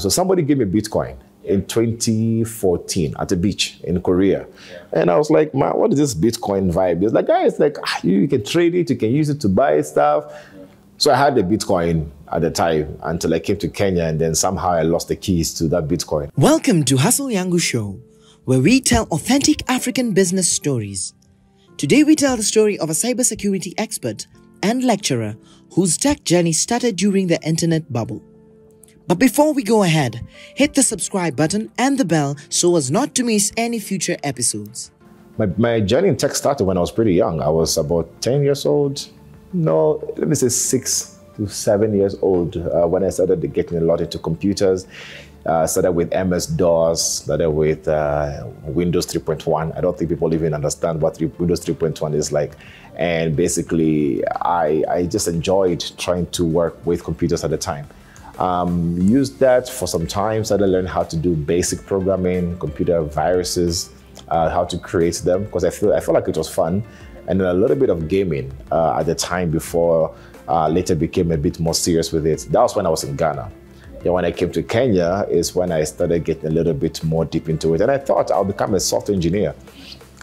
So somebody gave me Bitcoin in 2014 at a beach in Korea. Yeah. And I was like, man, what is this Bitcoin vibe? It's like, guys, like ah, you can trade it, you can use it to buy stuff. So I had the Bitcoin at the time until I came to Kenya and then somehow I lost the keys to that Bitcoin. Welcome to Hustle Yangu Show, where we tell authentic African business stories. Today we tell the story of a cybersecurity expert and lecturer whose tech journey started during the internet bubble. But before we go ahead, hit the subscribe button and the bell so as not to miss any future episodes. My, my journey in tech started when I was pretty young. I was about 10 years old. No, let me say six to seven years old uh, when I started getting a lot into computers. Uh, started with MS DOS, started with uh, Windows 3.1. I don't think people even understand what Windows 3.1 is like. And basically, I, I just enjoyed trying to work with computers at the time. Um, used that for some time, started learning how to do basic programming, computer viruses, uh, how to create them, because I feel I felt like it was fun. And then a little bit of gaming uh, at the time before uh, later became a bit more serious with it. That was when I was in Ghana. Then when I came to Kenya is when I started getting a little bit more deep into it. And I thought I'll become a software engineer.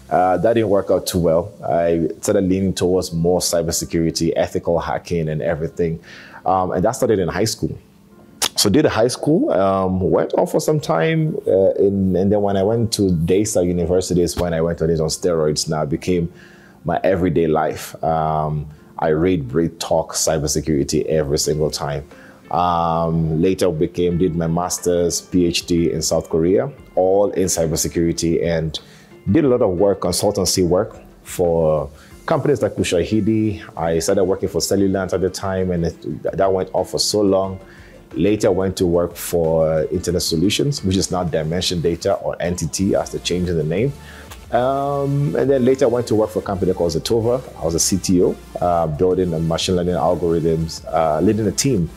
Uh, that didn't work out too well. I started leaning towards more cybersecurity, ethical hacking, and everything. Um, and that started in high school so did high school, um, went on for some time, uh, in, and then when I went to Daystar University is when I went on it on steroids. Now became my everyday life. Um, I read, read, talk cybersecurity every single time. Um, later became did my master's, PhD in South Korea, all in cybersecurity, and did a lot of work, consultancy work for companies like Ushahidi. I started working for Cellulant at the time, and it, that went on for so long. Later went to work for Internet Solutions, which is now Dimension Data or NTT as they changed the name. Um, and then later I went to work for a company called Zetova. I was a CTO, uh, building machine learning algorithms, uh, leading a team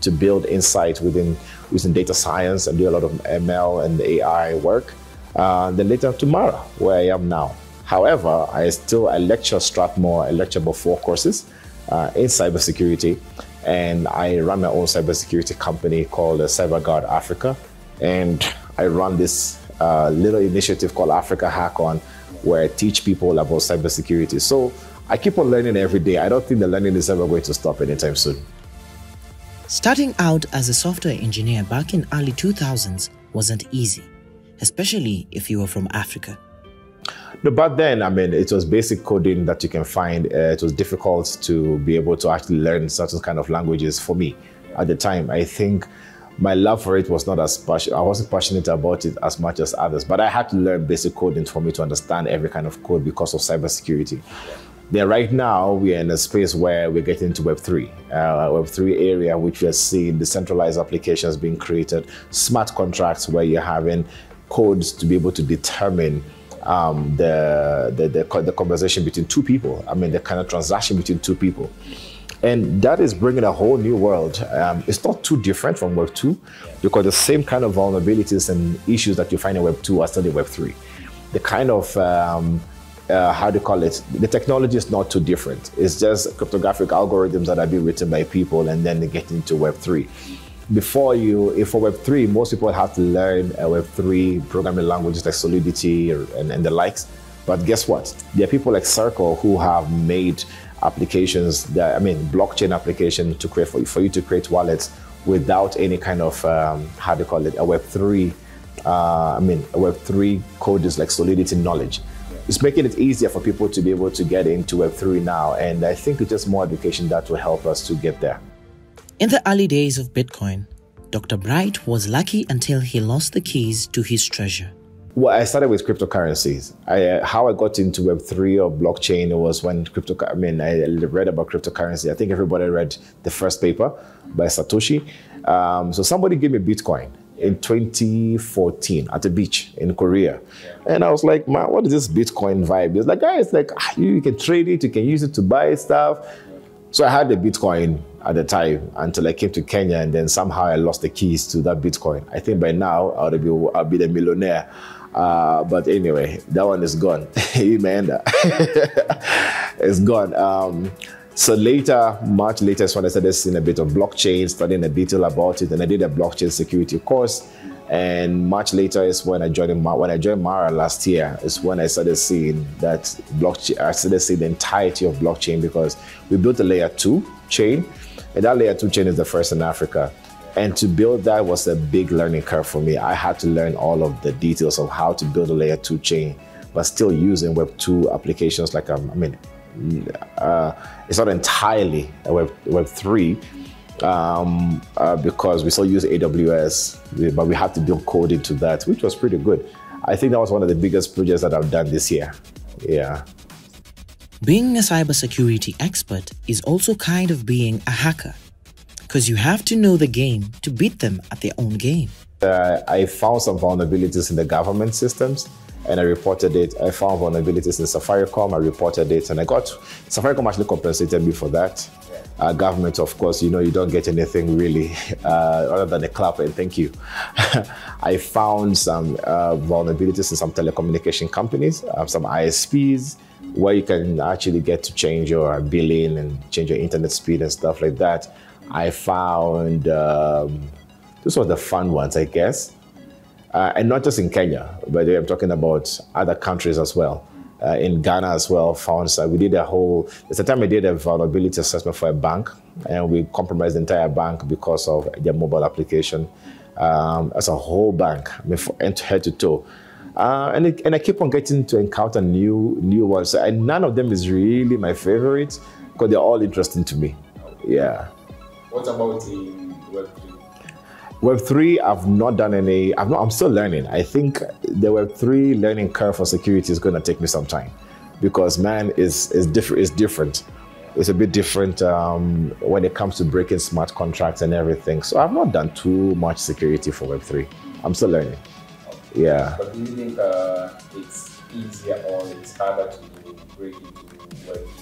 to build insight within using data science and do a lot of ML and AI work. Uh, then later to Mara, where I am now. However, I still I lecture Strathmore, I lecture about four courses uh, in cybersecurity and I run my own cybersecurity company called uh, CyberGuard Africa. And I run this uh, little initiative called Africa Hackon, where I teach people about cybersecurity. So I keep on learning every day. I don't think the learning is ever going to stop anytime soon. Starting out as a software engineer back in early 2000s wasn't easy, especially if you were from Africa. No, but then, I mean, it was basic coding that you can find. Uh, it was difficult to be able to actually learn certain kind of languages for me at the time. I think my love for it was not as passionate. I wasn't passionate about it as much as others, but I had to learn basic coding for me to understand every kind of code because of cybersecurity. Then right now we are in a space where we're getting into Web3, uh, Web3 area, which we are seeing decentralized applications being created, smart contracts where you're having codes to be able to determine um, the, the, the, the conversation between two people. I mean, the kind of transaction between two people. And that is bringing a whole new world. Um, it's not too different from Web 2 because the same kind of vulnerabilities and issues that you find in Web 2 are still in Web 3. The kind of, um, uh, how do you call it? The technology is not too different. It's just cryptographic algorithms that are being written by people and then they get into Web 3 before you, if for Web3, most people have to learn a Web3 programming languages like Solidity and, and the likes. But guess what? There are people like Circle who have made applications that, I mean, blockchain application to create for, for you to create wallets without any kind of, um, how do you call it, a Web3, uh, I mean, a Web3 code is like Solidity knowledge. It's making it easier for people to be able to get into Web3 now. And I think it's just more education that will help us to get there. In the early days of Bitcoin, Dr. Bright was lucky until he lost the keys to his treasure. Well, I started with cryptocurrencies. I, uh, how I got into Web3 or blockchain was when crypto, I mean, I read about cryptocurrency. I think everybody read the first paper by Satoshi. Um, so somebody gave me Bitcoin in 2014 at a beach in Korea. And I was like, man, what is this Bitcoin vibe? It's like, guys, like, ah, you can trade it, you can use it to buy stuff. So I had the Bitcoin at the time until I came to Kenya, and then somehow I lost the keys to that Bitcoin. I think by now I'll be I'll be the millionaire. Uh, but anyway, that one is gone. Amen. it's gone. Um, So later, much later, when I started seeing a bit of blockchain, studying a detail about it, and I did a blockchain security course. And much later is when I joined when I joined Mara last year is when I started seeing that blockchain. I started seeing the entirety of blockchain because we built a layer two chain, and that layer two chain is the first in Africa. And to build that was a big learning curve for me. I had to learn all of the details of how to build a layer two chain, but still using Web two applications like um, I mean, uh, it's not entirely Web Web three um, uh, because we still use AWS, but we had to build code into that, which was pretty good. I think that was one of the biggest projects that I've done this year. Yeah. Being a cybersecurity expert is also kind of being a hacker, because you have to know the game to beat them at their own game. Uh, I found some vulnerabilities in the government systems and I reported it. I found vulnerabilities in Safaricom, I reported it, and I got Safaricom actually compensated me for that uh, government, of course, you know, you don't get anything really uh, other than a clap and thank you. I found some uh, vulnerabilities in some telecommunication companies, uh, some ISPs, where you can actually get to change your billing and change your internet speed and stuff like that. I found um, those were the fun ones, I guess. Uh, and not just in Kenya, but I'm talking about other countries as well. Uh, in Ghana as well found so we did a whole there's the time I did a vulnerability assessment for a bank and we compromised the entire bank because of their mobile application um, as a whole bank I mean, head to toe. Uh, and, it, and I keep on getting to encounter new new ones and none of them is really my favorite because they're all interesting to me. Yeah. What about the Web3, I've not done any, I've not, I'm still learning. I think the Web3 learning curve for security is going to take me some time because man is, is, different, is different. It's a bit different um, when it comes to breaking smart contracts and everything. So I've not done too much security for Web3. I'm still learning. Yeah. But do you think uh, it's easier or it's harder to break into Web3?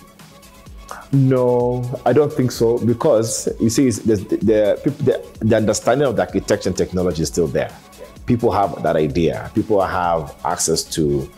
No, I don't think so because you see, the, the, the, the understanding of the architecture and technology is still there. People have that idea. People have access to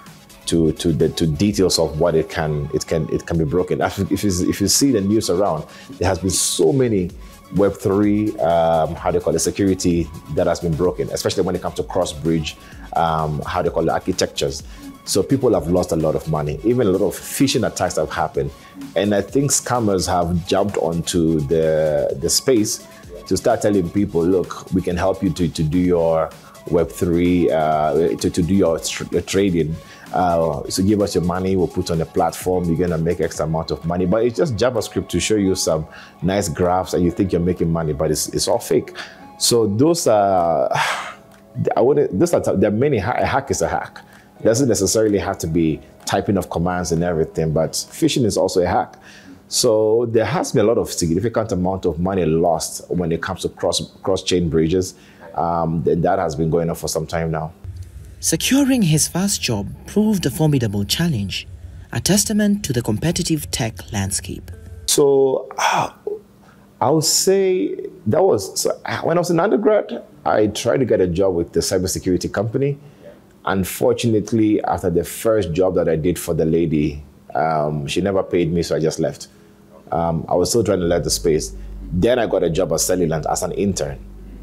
to to the to details of what it can it can it can be broken. If you, if you see the news around, there has been so many Web three um, how do you call it security that has been broken, especially when it comes to cross bridge um, how do you call it architectures. So people have lost a lot of money. Even a lot of phishing attacks have happened. And I think scammers have jumped onto the, the space to start telling people, look, we can help you to, to do your Web3, uh, to, to do your, your trading. Uh, so give us your money, we'll put on a platform, you're gonna make X amount of money. But it's just JavaScript to show you some nice graphs and you think you're making money, but it's, it's all fake. So those are, I wouldn't, those are, there are many, a hack is a hack. It doesn't necessarily have to be typing of commands and everything, but phishing is also a hack. So there has been a lot of significant amount of money lost when it comes to cross cross chain bridges. Um, that has been going on for some time now. Securing his first job proved a formidable challenge, a testament to the competitive tech landscape. So uh, I would say that was so when I was an undergrad. I tried to get a job with the cybersecurity company Unfortunately, after the first job that I did for the lady, um, she never paid me, so I just left. Um, I was still trying to let the space. Then I got a job at Cellulant as an intern.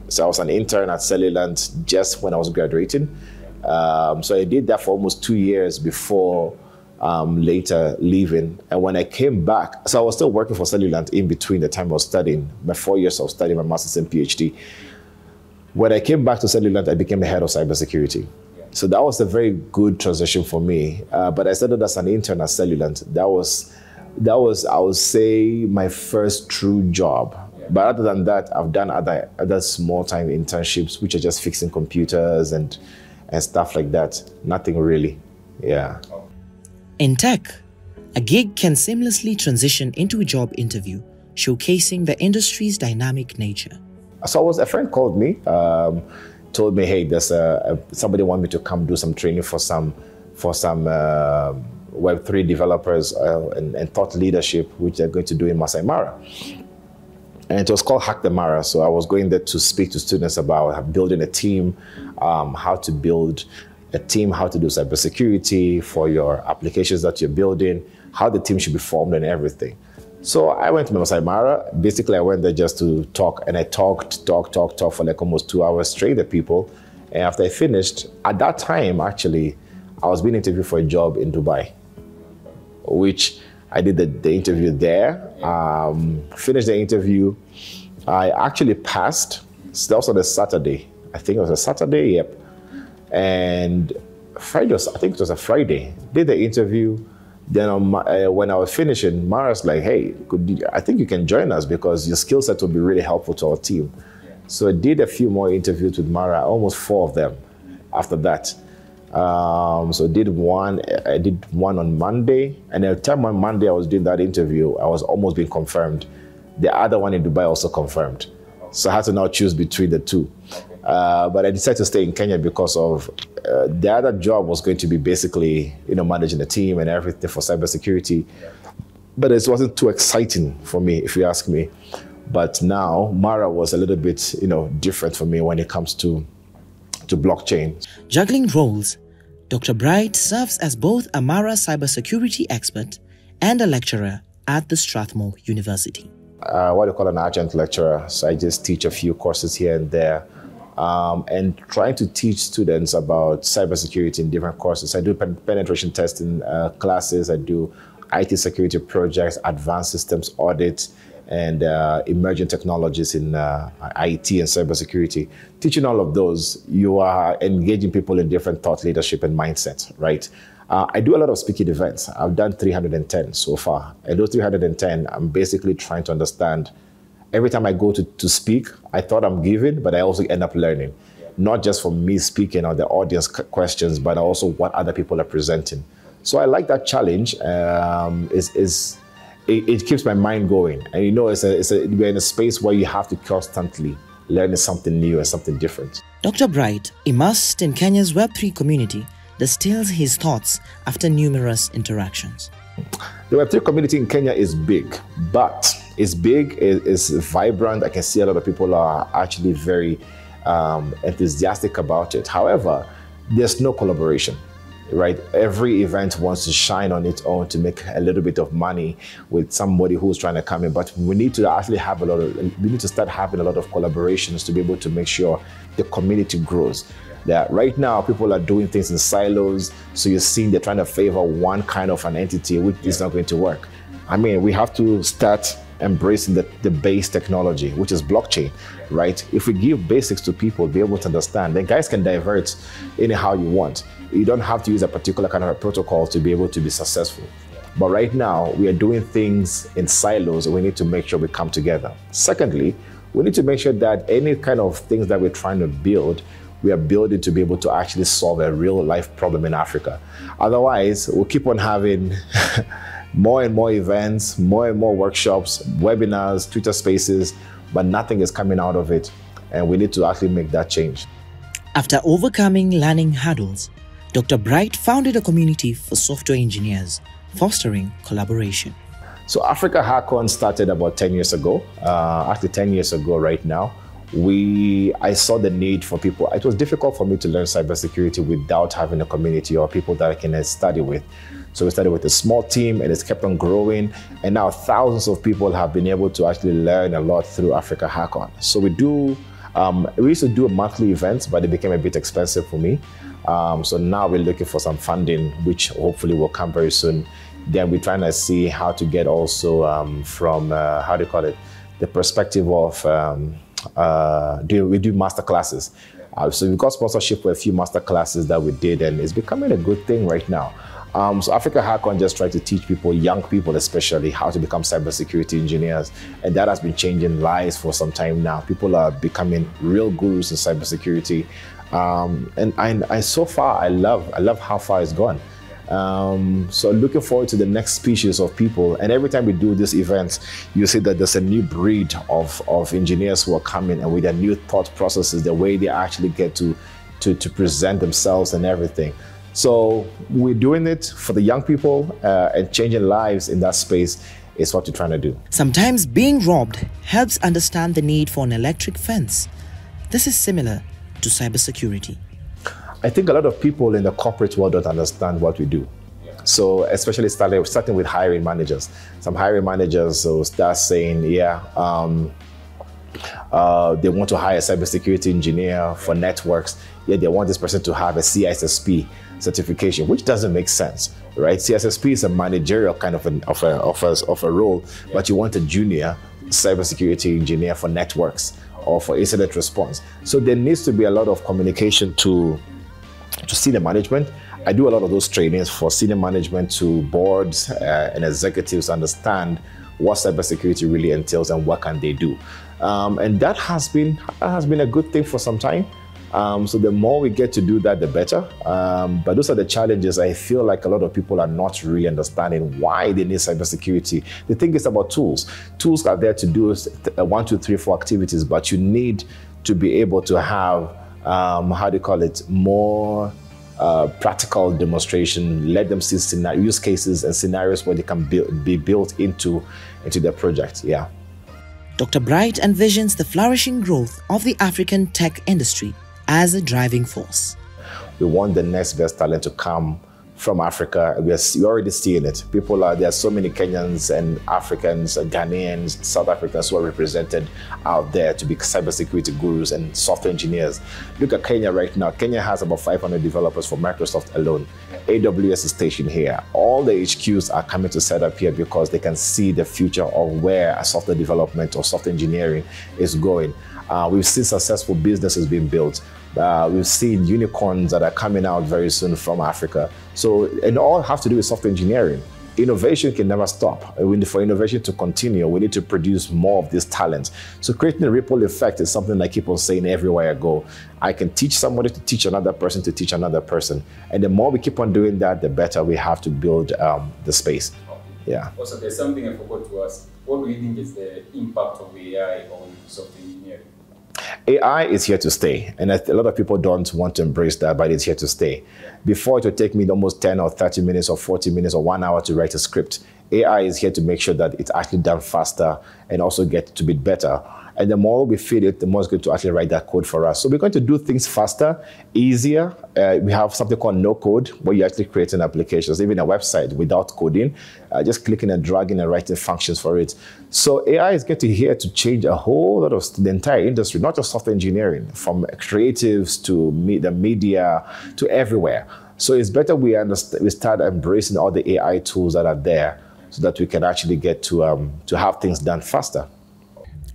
So I was an intern at Cellulant just when I was graduating. Um, so I did that for almost two years before um, later leaving. And when I came back, so I was still working for Cellulant in between the time I was studying, my four years of studying my master's and PhD. When I came back to Cellulant, I became the head of cybersecurity. So that was a very good transition for me. Uh, but I started as an intern at Cellulant. That was, that was, I would say, my first true job. But other than that, I've done other other small time internships, which are just fixing computers and and stuff like that. Nothing really. Yeah. In tech, a gig can seamlessly transition into a job interview, showcasing the industry's dynamic nature. So I was a friend called me. Um, told me, hey, there's a, a, somebody want me to come do some training for some for some uh, Web3 developers uh, and, and, thought leadership, which they're going to do in Masai Mara. And it was called Hack the Mara. So I was going there to speak to students about building a team, um, how to build a team, how to do cybersecurity for your applications that you're building, how the team should be formed and everything. So I went to Masai Mara. Basically, I went there just to talk, and I talked, talked, talked, talked for like almost two hours straight with people. And after I finished, at that time, actually, I was being interviewed for a job in Dubai, which I did the, the interview there. Um, finished the interview. I actually passed. So that was on a Saturday. I think it was a Saturday, yep. And Friday was, I think it was a Friday. Did the interview then on my, uh, when I was finishing, Mara's like, "Hey, you, I think you can join us because your skill set will be really helpful to our team." So I did a few more interviews with Mara, almost four of them. After that, um, so I did one. I did one on Monday, and at the time on Monday I was doing that interview, I was almost being confirmed. The other one in Dubai also confirmed. So I had to now choose between the two. Uh, but I decided to stay in Kenya because of uh, the other job was going to be basically, you know, managing the team and everything for cybersecurity. But it wasn't too exciting for me, if you ask me. But now Mara was a little bit, you know, different for me when it comes to to blockchain. Juggling roles, Dr. Bright serves as both a Mara cybersecurity expert and a lecturer at the Strathmore University. Uh, what do you call an adjunct lecturer? So I just teach a few courses here and there um, and trying to teach students about cybersecurity in different courses. I do penetration testing uh, classes, I do IT security projects, advanced systems audit, and uh, emerging technologies in uh, IT and cybersecurity. Teaching all of those, you are engaging people in different thought leadership and mindset, right? Uh, I do a lot of speaking events. I've done 310 so far. And those 310, I'm basically trying to understand every time I go to, to speak, I thought I'm giving, but I also end up learning. Not just from me speaking or the audience questions, but also what other people are presenting. So I like that challenge. Um, is is it, it, keeps my mind going, and you know, it's a, it's a, we're in a space where you have to constantly learn something new and something different. Dr. Bright, immersed in Kenya's Web3 community, distills his thoughts after numerous interactions. The Web3 community in Kenya is big, but it's big, it's vibrant. I can see a lot of people are actually very um, enthusiastic about it. However, there's no collaboration right? Every event wants to shine on its own to make a little bit of money with somebody who's trying to come in. But we need to actually have a lot of, we need to start having a lot of collaborations to be able to make sure the community grows. That right now people are doing things in silos, so you're seeing they're trying to favor one kind of an entity, which is not going to work. I mean, we have to start embracing the, the base technology, which is blockchain, right? If we give basics to people, be able to understand, then guys can divert anyhow you want. You don't have to use a particular kind of a protocol to be able to be successful. But right now, we are doing things in silos, and we need to make sure we come together. Secondly, we need to make sure that any kind of things that we're trying to build, we are building to be able to actually solve a real life problem in Africa. Otherwise, we'll keep on having more and more events, more and more workshops, webinars, Twitter spaces, but nothing is coming out of it. And we need to actually make that change. After overcoming learning hurdles, Dr. Bright founded a community for software engineers, fostering collaboration. So Africa Hackon started about 10 years ago, uh, actually 10 years ago right now. We, I saw the need for people. It was difficult for me to learn cybersecurity without having a community or people that I can study with. So we started with a small team and it's kept on growing. And now thousands of people have been able to actually learn a lot through Africa Hackon. So we do, um, we used to do a monthly events, but it became a bit expensive for me. Um, so now we're looking for some funding, which hopefully will come very soon. Then we're trying to see how to get also um, from, uh, how do you call it, the perspective of, um, uh, do, we do master classes. Uh, so we got sponsorship for a few master classes that we did, and it's becoming a good thing right now. Um, so Africa Hackon just tried to teach people, young people especially, how to become cybersecurity engineers, and that has been changing lives for some time now. People are becoming real gurus in cybersecurity, um, and I, so far I love I love how far it's gone. Um, so looking forward to the next species of people. And every time we do this event, you see that there's a new breed of, of engineers who are coming and with their new thought processes, the way they actually get to, to, to present themselves and everything. So we're doing it for the young people uh, and changing lives in that space is what we're trying to do. Sometimes being robbed helps understand the need for an electric fence. This is similar to cybersecurity. I think a lot of people in the corporate world don't understand what we do. So especially starting, starting with hiring managers. Some hiring managers will start saying, yeah, um, uh, they want to hire a cybersecurity engineer for networks. yet they want this person to have a CISSP certification, which doesn't make sense, right? CISSP is a managerial kind of, an, of, a, of, a, of a role, but you want a junior cybersecurity engineer for networks or for incident response. So there needs to be a lot of communication to, to senior management. I do a lot of those trainings for senior management to boards uh, and executives understand what cybersecurity really entails and what can they do. Um, and that has been that has been a good thing for some time. Um, so the more we get to do that, the better. Um, but those are the challenges. I feel like a lot of people are not really understanding why they need cybersecurity. They think it's about tools. Tools are there to do uh, one, two, three, four activities, but you need to be able to have um, how do you call it more uh, practical demonstration. Let them see scenario, use cases and scenarios where they can build, be built into into their project. Yeah. Dr. Bright envisions the flourishing growth of the African tech industry as a driving force. We want the next best talent to come from Africa. We are, we're already seeing it. People are, there are so many Kenyans and Africans, and Ghanaians, South Africans who are represented out there to be cybersecurity gurus and software engineers. Look at Kenya right now. Kenya has about 500 developers for Microsoft alone. AWS is stationed here. All the HQs are coming to set up here because they can see the future of where software development or software engineering is going. Uh, we've seen successful businesses being built. Uh, we've seen unicorns that are coming out very soon from Africa. So, and all have to do with software engineering. Innovation can never stop. And for innovation to continue, we need to produce more of this talent. So, creating a ripple effect is something I keep on saying everywhere I go. I can teach somebody to teach another person to teach another person. And the more we keep on doing that, the better we have to build um, the space. Yeah. Also, there's something I forgot to ask. What do you think is the impact of AI on software engineering? AI is here to stay, and a lot of people don't want to embrace that, but it's here to stay. Before it would take me almost 10 or 30 minutes or 40 minutes or one hour to write a script. AI is here to make sure that it's actually done faster and also get to be better. And the more we feed it, the more it's going to actually write that code for us. So we're going to do things faster, easier. Uh, we have something called no code, where you actually create an application, even a website without coding, uh, just clicking and dragging and writing functions for it. So AI is getting here to change a whole lot of the entire industry, not just software engineering, from creatives to me, the media to everywhere. So it's better we understand, we start embracing all the AI tools that are there, so that we can actually get to um, to have things done faster.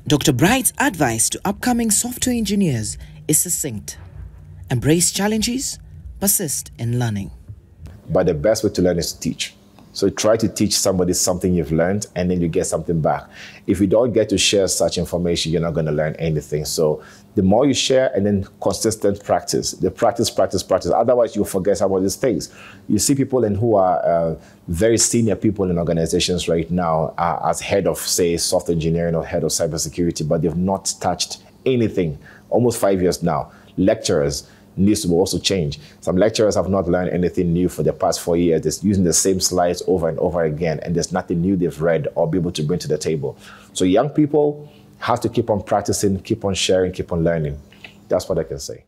Dr. Bright's advice to upcoming software engineers is succinct embrace challenges, persist in learning. But the best way to learn is to teach. So try to teach somebody something you've learned and then you get something back. If you don't get to share such information, you're not going to learn anything. So the more you share and then consistent practice, the practice, practice, practice. Otherwise, you'll forget of these things. You see people in who are uh, very senior people in organizations right now uh, as head of, say, software engineering or head of cybersecurity, but they've not touched anything almost five years now. Lecturers, needs to also change. Some lecturers have not learned anything new for the past four years. They're using the same slides over and over again, and there's nothing new they've read or be able to bring to the table. So young people have to keep on practicing, keep on sharing, keep on learning. That's what I can say.